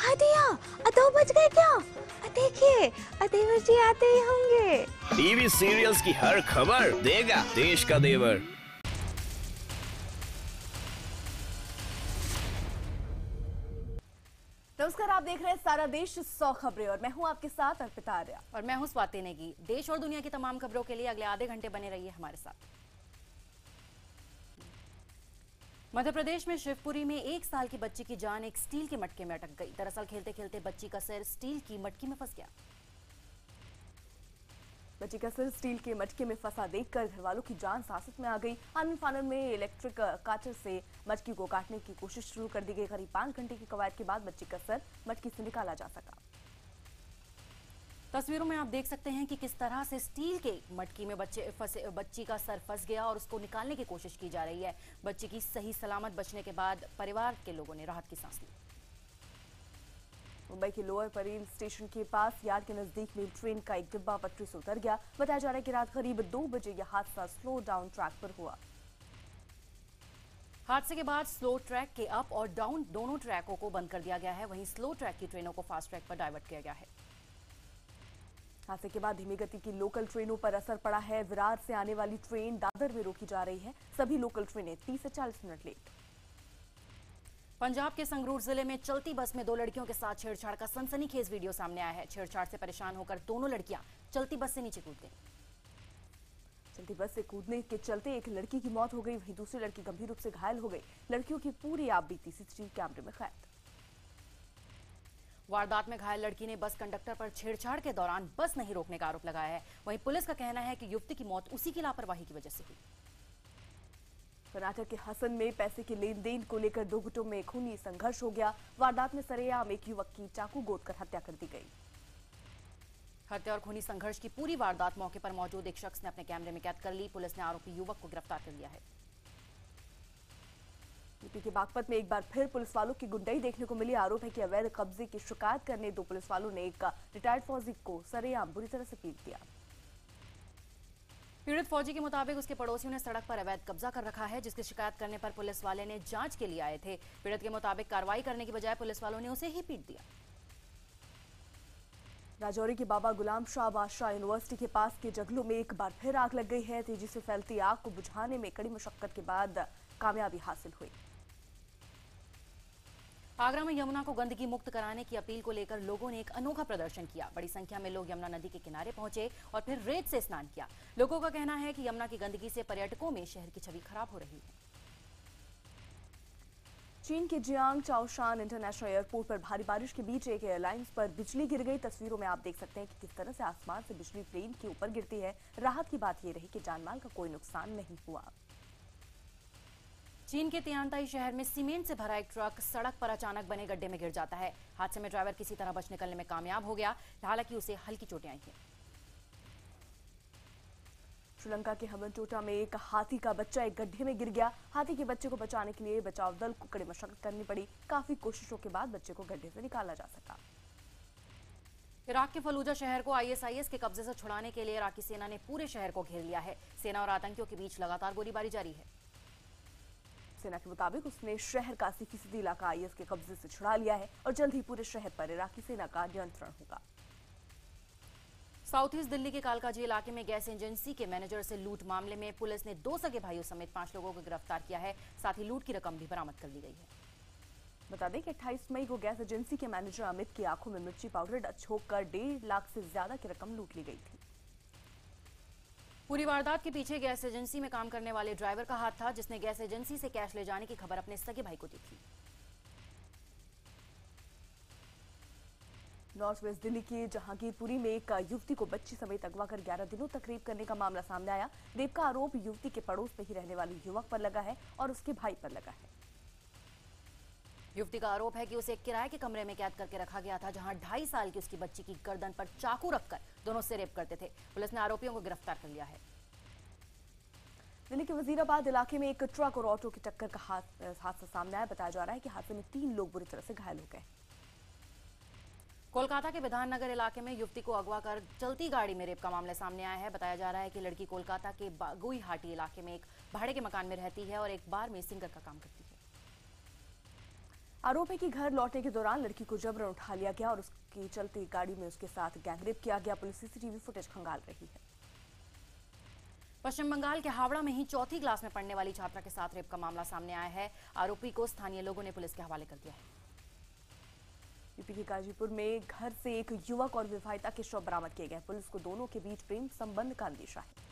हाँ दिया। दो बज गए क्या? देखिए देवर जी आते ही होंगे। टीवी सीरियल्स की हर खबर देगा देश का देवर। नमस्कार आप देख रहे हैं सारा देश सौ खबरें और मैं हूँ आपके साथ अर्पिता आर्या। और मैं हूँ स्वाति नेगी। देश और दुनिया की तमाम खबरों के लिए अगले आधे घंटे बने रहिए हमारे साथ। मध्य प्रदेश में शिवपुरी में एक साल की बच्ची की जान एक स्टील के मटके में अटक गई। दरअसल खेलते खेलते बच्ची का सिर स्टील की मटकी में फंस गया। बच्ची का सिर स्टील के मटके में फंसा देखकर घर वालों की जान सांसत में आ गई। आनंद फानन में इलेक्ट्रिक काटर से मटकी को काटने की कोशिश शुरू कर दी गई। करीब पाँच घंटे की कवायद के बाद बच्ची का सर मटकी से निकाला जा सका। तस्वीरों में आप देख सकते हैं कि किस तरह से स्टील के मटकी में बच्चे फंसे बच्ची का सर फंस गया और उसको निकालने की कोशिश की जा रही है। बच्चे की सही सलामत बचने के बाद परिवार के लोगों ने राहत की सांस ली। मुंबई के लोअर परेल स्टेशन के पास यार्ड के नज़दीक में ट्रेन का एक डिब्बा पटरी से उतर गया। बताया जा रहा है कि रात करीब दो बजे यह हादसा स्लो डाउन ट्रैक पर हुआ। हादसे के बाद स्लो ट्रैक के अप और डाउन दोनों ट्रैकों को बंद कर दिया गया है। वहीं स्लो ट्रैक की ट्रेनों को फास्ट ट्रैक पर डाइवर्ट किया गया है। हादसे के बाद धीमी गति की लोकल ट्रेनों पर असर पड़ा है। विरार से आने वाली ट्रेन दादर में रोकी जा रही है। सभी लोकल ट्रेनें 30 से 40 मिनट लेट। पंजाब के संगरूर ज़िले में चलती बस में दो लड़कियों के साथ छेड़छाड़ का सनसनीखेज वीडियो सामने आया है। छेड़छाड़ से परेशान होकर दोनों लड़कियाँ चलती बस से नीचे कूद गई चलती बस से कूदने के चलते एक लड़की की मौत हो गई वहीं दूसरी लड़की गंभीर रूप से घायल हो गई। लड़कियों की पूरी आप बीती सीसीटीवी कैमरे में कैद वारदात में घायल लड़की ने बस कंडक्टर पर छेड़छाड़ के दौरान बस नहीं रोकने का आरोप लगाया है। वहीं पुलिस का कहना है कि युवती की मौत उसी की लापरवाही की वजह से हुई। कर्नाटक के हसन में पैसे के लेन देन को लेकर दो गुटों में खूनी संघर्ष हो गया। वारदात में सरेआम एक युवक की चाकू गोद कर हत्या कर दी गई। हत्या और खूनी संघर्ष की पूरी वारदात मौके पर मौजूद। एक शख्स ने अपने कैमरे में कैद कर ली। पुलिस ने आरोपी युवक को गिरफ़्तार कर लिया है। यूपी के बागपत में एक बार फिर पुलिस वालों की गुंडाई देखने को मिली। आरोप है कि अवैध कब्जे की शिकायत करने दो पुलिस वालों ने एक रिटायर्ड फौजी को सरेआम बुरी तरह से पीट दिया। पीड़ित फौजी के मुताबिक उसके पड़ोसियों ने सड़क पर अवैध कब्जा कर रखा है जिसकी शिकायत करने पर पुलिस वाले ने जाँच के लिए आए थे। पीड़ित के मुताबिक कार्रवाई करने की बजाय पुलिस वालों ने उसे ही पीट दिया। राजौरी के बाबा गुलाम शाह बादशाह यूनिवर्सिटी के पास के जंगलों में एक बार फिर आग लग गई है। तेज़ी से फैलती आग को बुझाने में कड़ी मशक्कत के बाद कामयाबी हासिल हुई। आगरा में यमुना को गंदगी मुक्त कराने की अपील को लेकर लोगों ने एक अनोखा प्रदर्शन किया। बड़ी संख्या में लोग यमुना नदी के किनारे पहुँचे और फिर रेत से स्नान किया। लोगों का कहना है कि यमुना की गंदगी से पर्यटकों में शहर की छवि खराब हो रही है। चीन के जियांग चाओशान इंटरनेशनल एयरपोर्ट पर भारी बारिश के बीच एक एयरलाइंस पर बिजली गिर गई। तस्वीरों में आप देख सकते हैं कि किस तरह से आसमान से बिजली प्लेन के ऊपर गिरती है। राहत की बात यह रही कि जानमाल का कोई नुकसान नहीं हुआ। चीन के तियानताई शहर में सीमेंट से भरा एक ट्रक सड़क पर अचानक बने गड्ढे में गिर जाता है। हादसे में ड्राइवर किसी तरह बच निकलने में कामयाब हो गया। हालाँकि उसे हल्की चोटें आई हैं। श्रीलंका के हवनटोटा में एक हाथी का बच्चा एक गड्ढे में गिर गया। हाथी के बच्चे को बचाने के लिए बचाव दल को कड़ी मशक्कत करनी पड़ी। काफ़ी कोशिशों के बाद बच्चे को गड्ढे से निकाला जा सका। इराक के फलूजा शहर को आईएसआईएस के कब्जे से छुड़ाने के लिए इराकी सेना ने पूरे शहर को घेर लिया है। सेना और आतंकियों के बीच लगातार गोलीबारी जारी है। सेना के मुताबिक उसने शहर का अस्सी फ़ीसदी इलाका आईएस के कब्जे से छुड़ा लिया है और जल्द ही पूरे शहर पर इराकी सेना का नियंत्रण होगा। साउथ ईस्ट दिल्ली के कालकाजी इलाके में गैस एजेंसी के मैनेजर से लूट मामले में पुलिस ने दो सगे भाइयों समेत पाँच लोगों को गिरफ़्तार किया है साथ ही लूट की रकम भी बरामद कर ली गई है। बता दें कि 28 मई को गैस एजेंसी के मैनेजर अमित की आँखों में मिर्ची पाउडर छोक कर डेढ़ लाख से ज़्यादा की रकम लूट ली गई थी। पूरी वारदात के पीछे गैस एजेंसी में काम करने वाले ड्राइवर का हाथ था, जिसने गैस एजेंसी से कैश ले जाने की खबर अपने सगे भाई को दी थी। नॉर्थ वेस्ट दिल्ली के जहांगीरपुरी में एक युवती को बच्ची समेत अगवा कर 11 दिनों तक रेप करने का मामला सामने आया। रेप का आरोप युवती के पड़ोस में ही रहने वाले युवक पर लगा है और उसके भाई पर लगा है। युवती का आरोप है कि उसे एक किराए के कमरे में कैद करके रखा गया था जहाँ ढाई साल की उसकी बच्ची की गर्दन पर चाकू रखकर दोनों से रेप करते थे। पुलिस ने आरोपियों को गिरफ़्तार कर लिया है। दिल्ली के वजीराबाद इलाके में एक ट्रक और ऑटो की टक्कर का हादसा सामने आया। बताया जा रहा है कि हादसे में तीन लोग बुरी तरह से घायल हो गए। कोलकाता के विधाननगर इलाके में युवती को अगवा कर चलती गाड़ी में रेप का मामला सामने आया है। बताया जा रहा है कि लड़की कोलकाता के बागुई हाटी इलाके में एक भाड़े के मकान में रहती है और एक बार में सिंगर का काम करती है। आरोप है कि घर लौटने के दौरान लड़की को जबरन उठा लिया गया और उसकी चलती गाड़ी में उसके साथ गैंगरेप किया गया। पुलिस सीसीटीवी फुटेज खंगाल रही है। पश्चिम बंगाल के हावड़ा में ही चौथी क्लास में पढ़ने वाली छात्रा के साथ रेप का मामला सामने आया है। आरोपी को स्थानीय लोगों ने पुलिस के हवाले कर दिया है। यूपी के गाजीपुर में घर से एक युवक और विवाहिता के शव बरामद किए गए। पुलिस को दोनों के बीच प्रेम संबंध का अंदेशा है।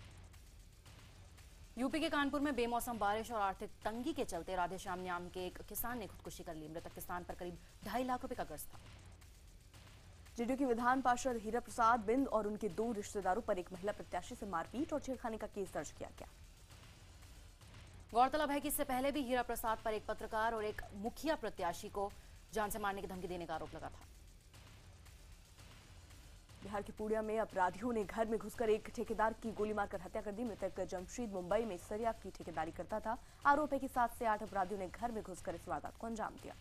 यूपी के कानपुर में बेमौसम बारिश और आर्थिक तंगी के चलते राधेश्याम नाम के एक किसान ने खुदकुशी कर ली। मृतक किसान पर करीब ढाई लाख रुपए का कर्ज था। जेडीयू के विधान पार्षद हीरा प्रसाद बिंद और उनके दो रिश्तेदारों पर एक महिला प्रत्याशी से मारपीट और छेड़खानी का केस दर्ज किया गया। गौरतलब है कि इससे पहले भी हीरा प्रसाद पर एक पत्रकार और एक मुखिया प्रत्याशी को जान से मारने की धमकी देने का आरोप लगा था। बिहार के पूर्णिया में अपराधियों ने घर में घुसकर एक ठेकेदार की गोली मारकर हत्या कर दी। मृतक जमशेद मुंबई में सरिया की ठेकेदारी करता था। आरोप है कि सात से आठ अपराधियों ने घर में घुसकर इस वारदात को अंजाम दिया।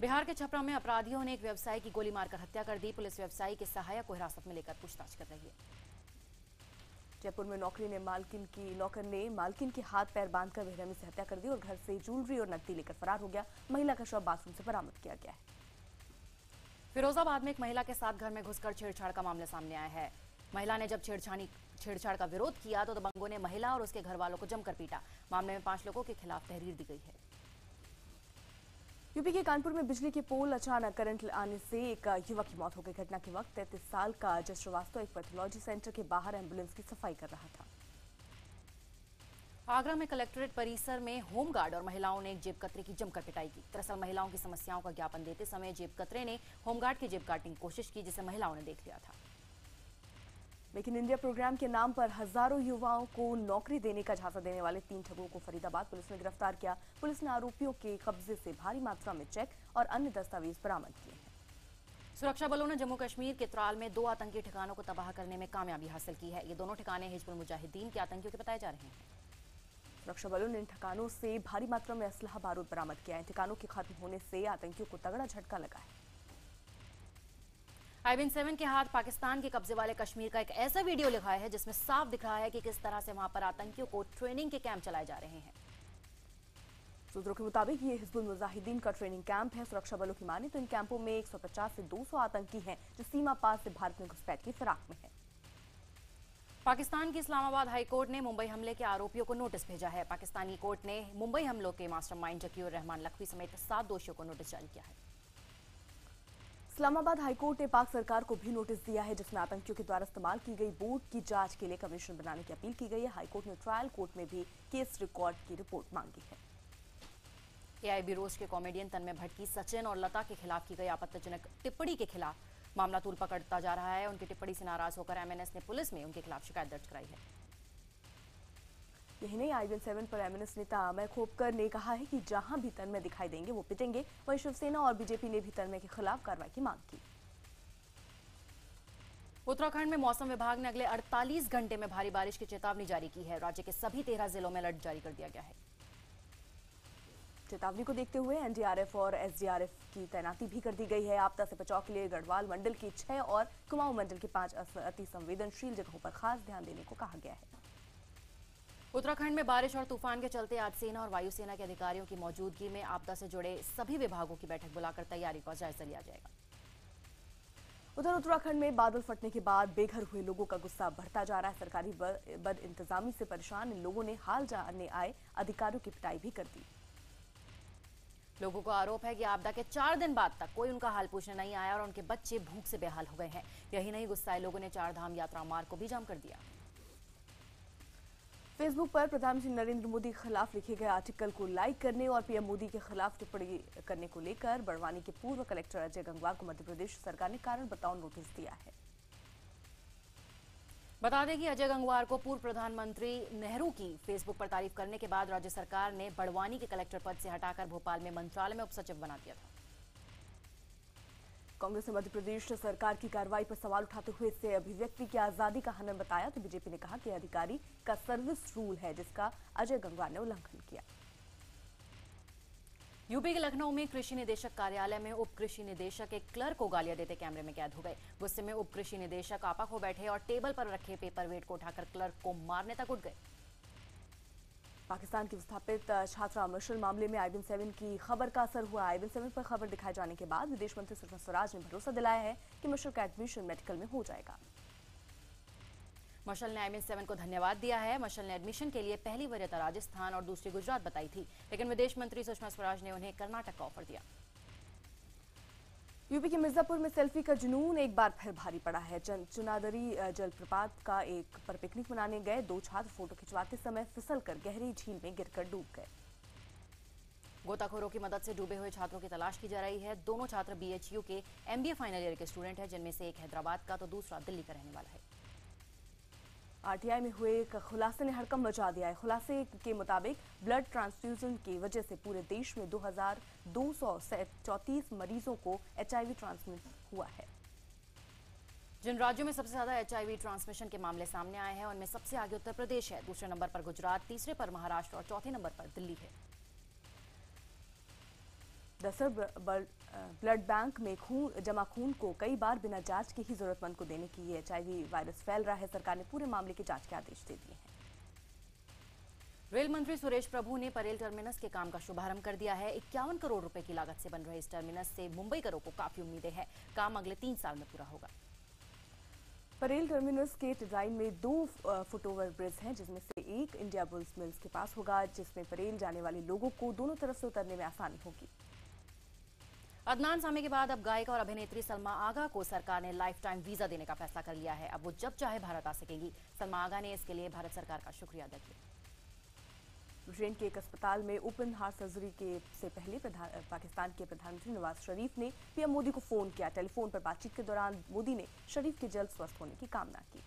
बिहार के छपरा में अपराधियों ने एक व्यवसायी की गोली मारकर हत्या कर दी। पुलिस व्यवसायी के सहायक को हिरासत में लेकर पूछताछ कर रही है। जयपुर में नौकरी ने मालकिन की नौकर ने मालकिन के हाथ पैर बांधकर बेरहमी से हत्या कर दी और घर से ज्वेलरी और नकदी लेकर फरार हो गया। महिला का शव बाथरूम से बरामद किया गया है। फिरोजाबाद में एक महिला के साथ घर में घुसकर छेड़छाड़ का मामला सामने आया है। महिला ने जब छेड़छाड़ी छेड़छाड़ का विरोध किया तो दबंगों ने महिला और उसके घर वालों को जमकर पीटा। मामले में पाँच लोगों के खिलाफ तहरीर दी गई है। यूपी के कानपुर में बिजली के पोल अचानक करंट आने से एक युवक की मौत हो गई। घटना के वक्त तैतीस साल का अजय श्रीवास्तव एक पैथोलॉजी सेंटर के बाहर एंबुलेंस की सफ़ाई कर रहा था। आगरा में कलेक्ट्रेट परिसर में होमगार्ड और महिलाओं ने एक जेब कतरे की जमकर पिटाई की। दरअसल महिलाओं की समस्याओं का ज्ञापन देते समय जेब कतरे ने होमगार्ड की जेब काटने की कोशिश की जिसे महिलाओं ने देख लिया था। मेक इन इंडिया प्रोग्राम के नाम पर हज़ारों युवाओं को नौकरी देने का झांसा देने वाले तीन ठगों को फरीदाबाद पुलिस ने गिरफ़्तार किया। पुलिस ने आरोपियों के कब्जे से भारी मात्रा में चेक और अन्य दस्तावेज़ बरामद किए हैं। सुरक्षा बलों ने जम्मू कश्मीर के त्राल में दो आतंकी ठिकानों को तबाह करने में कामयाबी हासिल की है। ये दोनों ठिकाने हिजबुल मुजाहिदीन के आतंकियों के बताए जा रहे हैं। सुरक्षा बलों ने इन ठिकानों से भारी मात्रा में असलहा बारूद बरामद किया है। ठिकानों के खत्म होने से आतंकियों को तगड़ा झटका लगा है। आईबीन सेवन के हाथ पाकिस्तान के कब्जे वाले कश्मीर का एक ऐसा वीडियो लिखा है जिसमें साफ़ दिख रहा है कि किस तरह से वहाँ पर आतंकियों को ट्रेनिंग के कैंप चलाए जा रहे हैं। सूत्रों के मुताबिक ये हिजबुल मुजाहिदीन का ट्रेनिंग कैंप है। सुरक्षा बलों की माने तो इन कैंपों में 150 से 200 आतंकी हैं जो सीमा पार से भारत में घुसपैठ की फिराक में है। पाकिस्तान की इस्लामाबाद हाईकोर्ट ने मुंबई हमले के आरोपियों को नोटिस भेजा है। पाकिस्तानी कोर्ट ने मुंबई हमलों के मास्टरमाइंड जकीर रहमान लखवी समेत सात दोषियों को नोटिस जारी किया है। इस्लामाबाद हाईकोर्ट ने पाक सरकार को भी नोटिस दिया है जिसमें आतंकियों के द्वारा इस्तेमाल की गई बोर्ड की जाँच के लिए कमीशन बनाने की अपील की गई है। हाईकोर्ट ने ट्रायल कोर्ट में भी केस रिकॉर्ड की रिपोर्ट मांगी है। एआईबी रोज के कॉमेडियन तन्मय भट्ट की सचिन और लता के खिलाफ की गई आपत्तिजनक टिप्पणी के खिलाफ मामला तूल पकड़ता जा रहा है। उनकी टिप्पणी से नाराज़ होकर एमएनएस ने पुलिस में उनके खिलाफ शिकायत दर्ज कराई है। यही नहीं आईबीएन सेवन पर एमएनएस नेता अमय खोपकर ने कहा है कि जहाँ भी तन्मय दिखाई देंगे वो पिटेंगे। वहीं शिवसेना और बीजेपी ने भी तन्मय के खिलाफ कार्रवाई की मांग की। उत्तराखंड में मौसम विभाग ने अगले 48 घंटे में भारी बारिश की चेतावनी जारी की है। राज्य के सभी तेरह जिलों में अलर्ट जारी कर दिया गया है। चेतावनी को देखते हुए एनडीआरएफ और एसडीआरएफ की तैनाती भी कर दी गई है। आपदा से बचाव के लिए गढ़वाल मंडल की छह और कुमाऊं मंडल की पाँच अति संवेदनशील जगहों पर खास ध्यान देने को कहा गया है। उत्तराखंड में बारिश और तूफ़ान के चलते आज सेना और वायुसेना के अधिकारियों की मौजूदगी में आपदा से जुड़े सभी विभागों की बैठक बुलाकर तैयारी का जायजा लिया जाएगा। उधर उत्तराखंड में बादल फटने के बाद बेघर हुए लोगों का गुस्सा बढ़ता जा रहा है। सरकारी बद इंतजामी से परेशान इन लोगों ने हाल जानने आए अधिकारियों की पिटाई भी कर दी। लोगों को आरोप है कि आपदा के चार दिन बाद तक कोई उनका हाल पूछने नहीं आया और उनके बच्चे भूख से बेहाल हो गए हैं। यही नहीं, गुस्साए लोगों ने चार धाम यात्रा मार्ग को भी जाम कर दिया। फेसबुक पर प्रधानमंत्री नरेंद्र मोदी के खिलाफ लिखे गए आर्टिकल को लाइक करने और पीएम मोदी के खिलाफ टिप्पणी करने को लेकर बड़वानी के पूर्व कलेक्टर अजय गंगवार को मध्य प्रदेश सरकार ने कारण बताओ नोटिस दिया है। बता दें कि अजय गंगवार को पूर्व प्रधानमंत्री नेहरू की फेसबुक पर तारीफ़ करने के बाद राज्य सरकार ने बड़वानी के कलेक्टर पद से हटाकर भोपाल में मंत्रालय में उपसचिव बना दिया था। कांग्रेस ने मध्य प्रदेश सरकार की कार्रवाई पर सवाल उठाते हुए इसे अभिव्यक्ति की आज़ादी का हनन बताया तो बीजेपी ने कहा कि अधिकारी का सर्विस रूल है जिसका अजय गंगवार ने उल्लंघन किया। यूपी के लखनऊ में कृषि निदेशक कार्यालय में उप कृषि निदेशक एक क्लर्क को गालियाँ देते कैमरे में कैद हो गए। गुस्से में उप कृषि निदेशक आपा हो बैठे और टेबल पर रखे पेपर वेट को उठाकर क्लर्क को मारने तक उठ गए। पाकिस्तान की विस्थापित छात्रा मशल मामले में आईबीएम सेवन की खबर का असर हुआ। आईबीएम सेवन पर खबर दिखाए जाने के बाद विदेश मंत्री सुषमा स्वराज ने भरोसा दिलाया है कि मशल का एडमिशन मेडिकल में हो जाएगा। मशल ने आई सेवन को धन्यवाद दिया है। मशल ने एडमिशन के लिए पहली वरीयता राजस्थान और दूसरी गुजरात बताई थी। लेकिन विदेश मंत्री सुषमा स्वराज ने उन्हें कर्नाटक का ऑफ़र दिया। यूपी के मिर्जापुर में सेल्फी का जुनून एक बार फिर भारी पड़ा है। चुनादरी जलप्रपात का एक पर पिकनिक मनाने गए। दो छात्र फ़ोटो खिंचवाते समय फिसलकर गहरी झील में गिरकर डूब गए। गोताखोरों की मदद से डूबे हुए छात्रों की तलाश की जा रही है। दोनों छात्र बीएचयू के एमबीए फाइनल ईयर के स्टूडेंट हैं जिनमें से एक हैदराबाद का तो दूसरा दिल्ली का रहने वाला है। आरटीआई में हुए एक खुलासे ने हड़कम मचा दिया है। खुलासे के मुताबिक ब्लड ट्रांसफ्यूजन की वजह से पूरे देश में 2234 मरीजों को एचआईवी ट्रांसमिट हुआ है। जिन राज्यों में सबसे ज़्यादा एचआईवी ट्रांसमिशन के मामले सामने आए हैं, उनमें सबसे आगे उत्तर प्रदेश है। दूसरे नंबर पर गुजरात, तीसरे पर महाराष्ट्र और चौथे नंबर पर दिल्ली है। दरअसल ब्लड बैंक में खून जमा खून को कई बार बिना जाँच के ही जरूरतमंद को देने की एचआईवी वायरस फैल रहा है। सरकार ने पूरे मामले की जाँच के आदेश दे दिए हैं। रेल मंत्री सुरेश प्रभु ने परेल टर्मिनस के काम का शुभारंभ कर दिया है। इक्यावन करोड़ रुपए की लागत से बन रहे इस टर्मिनस से मुंबई करों को काफ़ी उम्मीदें हैं। काम अगले तीन साल में पूरा होगा। परेल टर्मिनस के डिज़ाइन में दो अ, फुटओवर ब्रिज हैं जिसमें से एक इंडिया बुल्स मिल्स के पास होगा जिसमें परेल जाने वाले लोगों को दोनों तरफ़ से उतरने में आसानी होगी। अदनान सामे के बाद अब गायिका और अभिनेत्री सलमा आगा को सरकार ने लाइफ टाइम वीज़ा देने का फैसला कर लिया है। अब वो जब चाहे भारत आ सकेगी। सलमा आगा ने इसके लिए भारत सरकार का शुक्रिया अदा किया। ब्रिटेन के एक अस्पताल में ओपन हार्ट सर्जरी के से पहले पाकिस्तान के प्रधानमंत्री नवाज़ शरीफ ने पीएम मोदी को फ़ोन किया। टेलीफोन पर बातचीत के दौरान मोदी ने शरीफ के जल्द स्वस्थ होने की कामना की।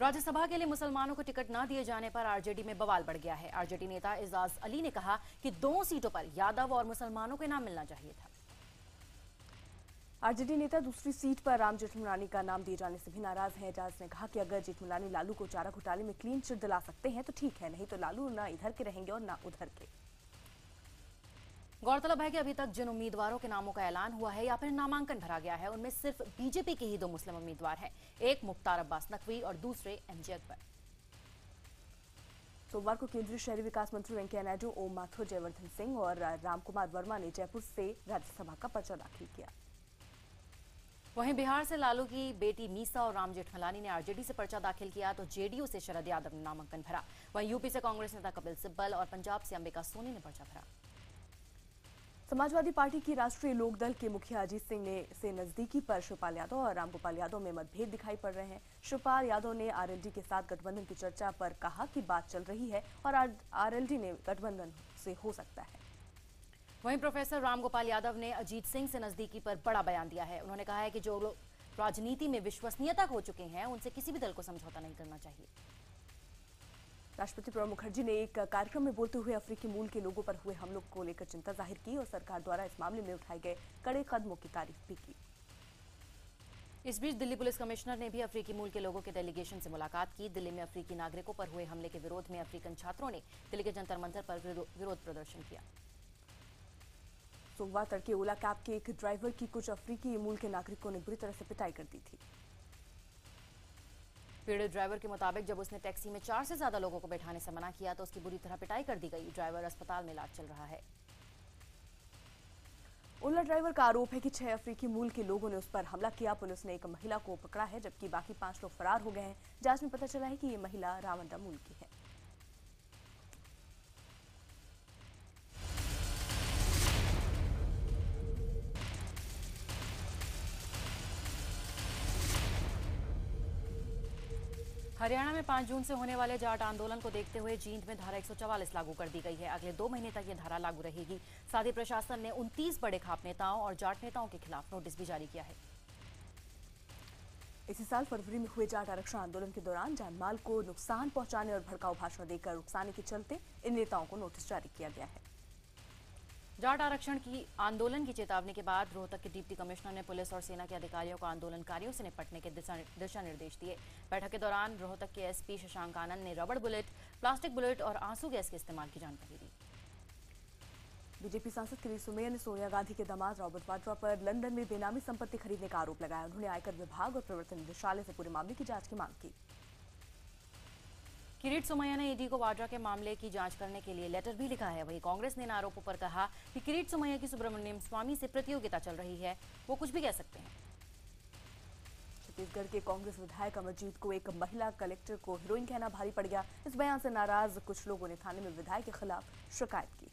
राज्यसभा के लिए मुसलमानों को टिकट न दिए जाने पर आरजेडी में बवाल बढ़ गया है। आरजेडी नेता एजाज अली ने कहा कि दो सीटों पर यादव और मुसलमानों के नाम मिलना चाहिए था। आरजेडी नेता दूसरी सीट पर राम जेठमलानी का नाम दिए जाने से भी नाराज़ हैं। एजाज ने कहा कि अगर जेठमलानी लालू को चारा घोटाले में क्लीन चिट दिला सकते हैं तो ठीक है, नहीं तो लालू ना इधर के रहेंगे और ना उधर के। गौरतलब है कि अभी तक जिन उम्मीदवारों के नामों का ऐलान हुआ है या फिर नामांकन भरा गया है उनमें सिर्फ़ बीजेपी के ही दो मुस्लिम उम्मीदवार हैं एक मुख्तार अब्बास नकवी और दूसरे एमजे अकबर। सोमवार को केंद्रीय शहरी विकास मंत्री वेंकैया नायडू ओम माथुर जयवर्धन सिंह और रामकुमार वर्मा ने जयपुर से राज्यसभा का पर्चा दाखिल किया। वहीं बिहार से लालू की बेटी मीसा और राम जेठमलानी ने आरजेडी से पर्चा दाखिल किया तो जेडीयू से शरद यादव ने नामांकन भरा। वहीं यूपी से कांग्रेस नेता कपिल सिब्बल और पंजाब से अंबिका सोनी ने पर्चा भरा। समाजवादी पार्टी की राष्ट्रीय लोकदल के मुखिया अजीत सिंह ने से नजदीकी पर शिवपाल यादव और रामगोपाल यादव में मतभेद दिखाई पड़ रहे हैं। शिवपाल यादव ने आरएलडी के साथ गठबंधन की चर्चा पर कहा कि बात चल रही है और आरएलडी ने गठबंधन से हो सकता है। वहीं प्रोफेसर रामगोपाल यादव ने अजीत सिंह से नजदीकी पर बड़ा बयान दिया है। उन्होंने कहा है कि जो लोग राजनीति में विश्वसनीयता खो चुके हैं, उनसे किसी भी दल को समझौता नहीं करना चाहिए। राष्ट्रपति प्रणब मुखर्जी ने एक कार्यक्रम में बोलते हुए अफ्रीकी मूल के लोगों पर हुए हमलों को लेकर चिंता ज़ाहिर की और सरकार द्वारा इस मामले में उठाए गए कड़े कदमों की तारीफ़ भी की। इस बीच दिल्ली पुलिस कमिश्नर ने भी अफ्रीकी मूल के लोगों के डेलीगेशन से मुलाकात की। दिल्ली में अफ्रीकी नागरिकों पर हुए हमले के विरोध में अफ्रीकन छात्रों ने दिल्ली के जंतर मंतर पर विरोध प्रदर्शन किया। सोमवार तड़के ओला कैब के एक ड्राइवर की कुछ अफ्रीकी मूल के नागरिकों ने बुरी तरह से पिटाई कर दी थी। पीड़ित ड्राइवर के मुताबिक जब उसने टैक्सी में चार से ज़्यादा लोगों को बैठाने से मना किया तो उसकी बुरी तरह पिटाई कर दी गई। ड्राइवर अस्पताल में इलाज चल रहा है। ओला ड्राइवर का आरोप है कि छह अफ्रीकी मूल के लोगों ने उस पर हमला किया। पुलिस ने एक महिला को पकड़ा है, जबकि बाकी पाँच लोग फरार हो गए हैं। जाँच में पता चला है कि ये महिला रावंडा मूल की है। हरियाणा में 5 जून से होने वाले जाट आंदोलन को देखते हुए जींद में धारा 144 लागू कर दी गई है। अगले दो महीने तक ये धारा लागू रहेगी। साथ ही प्रशासन ने 29 बड़े खाप नेताओं और जाट नेताओं के खिलाफ नोटिस भी जारी किया है। इसी साल फरवरी में हुए जाट आरक्षण आंदोलन के दौरान जानमाल को नुकसान पहुँचाने और भड़काऊ भाषण देकर उकसाने के चलते इन नेताओं को नोटिस जारी किया गया है। जाट आरक्षण की आंदोलन की चेतावनी के बाद रोहतक के डिप्टी कमिश्नर ने पुलिस और सेना के अधिकारियों को आंदोलनकारियों से निपटने के दिशा दिशा निर्देश दिए। बैठक के दौरान रोहतक के एसपी शशांक आनंद ने रबड़ बुलेट, प्लास्टिक बुलेट और आँसू गैस के इस्तेमाल की जानकारी दी। बीजेपी सांसद किरीट सोमैया ने सोनिया गांधी के दामाद, रॉबर्ट वाड्रा पर लंदन में बेनामी संपत्ति खरीदने का आरोप लगाया। उन्होंने आयकर विभाग और प्रवर्तन निदेशालय से पूरे मामले की जाँच की मांग की। किरीट सोमैया ने ईडी को वाड्रा के मामले की जाँच करने के लिए लेटर भी लिखा है। वहीं कांग्रेस ने इन आरोपों पर कहा कि किरीट सोमैया की सुब्रमण्यम स्वामी से प्रतियोगिता चल रही है। वो कुछ भी कह सकते हैं। छत्तीसगढ़ के कांग्रेस विधायक अमरजीत को एक महिला कलेक्टर को हीरोइन कहना भारी पड़ गया। इस बयान से नाराज़ कुछ लोगों ने थाने में विधायक के खिलाफ शिकायत की।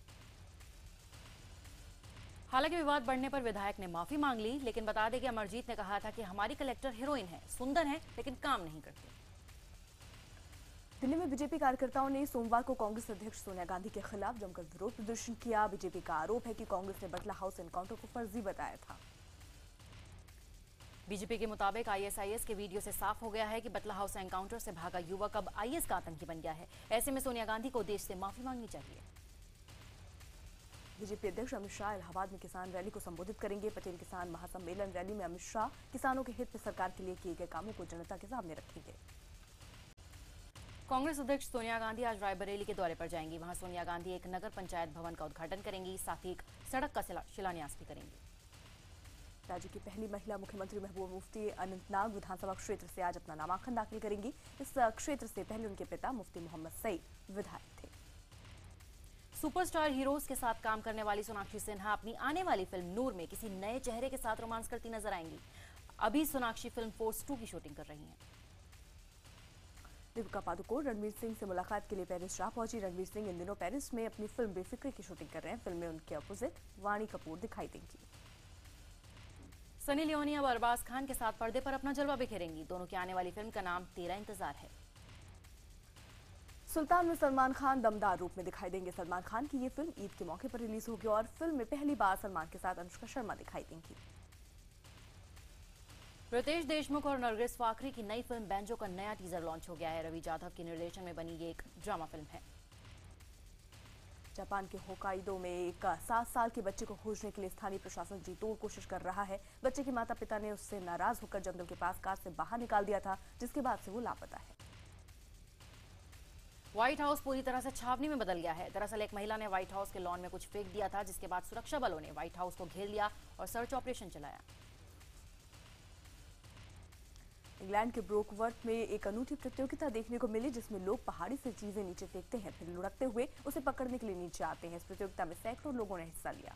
हालाँकि विवाद बढ़ने पर विधायक ने माफ़ी मांग ली लेकिन बता दें कि अमरजीत ने कहा था कि हमारी कलेक्टर हीरोइन है सुंदर है लेकिन काम नहीं करती। दिल्ली में बीजेपी कार्यकर्ताओं ने सोमवार को कांग्रेस अध्यक्ष सोनिया गांधी के खिलाफ जमकर विरोध प्रदर्शन किया। बीजेपी का आरोप है कि कांग्रेस ने बटला हाउस एनकाउंटर को फर्जी बताया था। बीजेपी के मुताबिक आईएसआईएस के वीडियो से साफ़ हो गया है कि बटला हाउस एनकाउंटर से भागा युवक अब आईएस का आतंकी बन गया है। ऐसे में सोनिया गांधी को देश से माफ़ी मांगनी चाहिए। बीजेपी अध्यक्ष अमित शाह इलाहाबाद में किसान रैली को संबोधित करेंगे। पटेल किसान महासम्मेलन रैली में अमित शाह किसानों के हित में सरकार के लिए किए गए कामों को जनता के सामने रखेंगे। कांग्रेस अध्यक्ष सोनिया गांधी आज रायबरेली के दौरे पर जाएँगी। वहाँ सोनिया गांधी एक नगर पंचायत भवन का उद्घाटन करेंगी साथ ही एक सड़क का शिलान्यास भी करेंगी। राज्य की पहली महिला मुख्यमंत्री महबूबा मुफ्ती अनंतनाग विधानसभा क्षेत्र से आज अपना नामांकन दाखिल करेंगी। इस क्षेत्र से पहले उनके पिता मुफ्ती मोहम्मद सईद विधायक थे। सुपरस्टार हीरोज के साथ काम करने वाली सोनाक्षी सिन्हा अपनी आने वाली फ़िल्म नूर में किसी नए चेहरे के साथ रोमांस करती नज़र आएँगी। अभी सोनाक्षी फ़िल्म फोर्स टू की शूटिंग कर रही हैं। दीपिका पादुकोण रणवीर सिंह से मुलाकात के लिए पेरिस जा पहुँची। रणवीर सिंह इन दिनों पेरिस में अपनी फ़िल्म बेफिक्री की शूटिंग कर रहे हैं। फ़िल्म में उनके अपोजिट वाणी कपूर दिखाई देंगी। सनी लियोनी अब अरबाज खान के साथ पर्दे पर अपना जलवा बिखेरेंगी। दोनों की आने वाली फ़िल्म का नाम तेरा इंतज़ार है। सुल्तान में सलमान खान दमदार रूप में दिखाई देंगे। सलमान खान की ये फ़िल्म ईद के मौके पर रिलीज़ होगी और फ़िल्म में पहली बार सलमान के साथ अनुष्का शर्मा दिखाई देंगी। रितेश देशमुख और नरगिस फाखरी की नई फ़िल्म बैंजो का नया टीजर लॉन्च हो गया है। रवि जाधव के निर्देशन में बनी ये एक ड्रामा फ़िल्म है। जापान के होकाइडो में एक सात साल के बच्चे को खोजने के लिए स्थानीय प्रशासन जी तोड़ कोशिश कर रहा है। बच्चे के माता पिता ने उससे नाराज़ होकर जंगल के पास कार से बाहर निकाल दिया था जिसके बाद से वो लापता है। व्हाइट हाउस पूरी तरह से छावनी में बदल गया है। दरअसल एक महिला ने व्हाइट हाउस के लॉन में कुछ फेंक दिया था जिसके बाद सुरक्षा बलों ने व्हाइट हाउस को घेर लिया और सर्च ऑपरेशन चलाया। इंग्लैंड के ब्रोकवर्थ में एक अनूठी प्रतियोगिता देखने को मिली, जिसमें लोग पहाड़ी से चीज़ें नीचे फेंकते हैं, फिर लुढ़कते हुए उसे पकड़ने के लिए नीचे आते हैं। इस प्रतियोगिता में सैकड़ों लोगों ने हिस्सा लिया।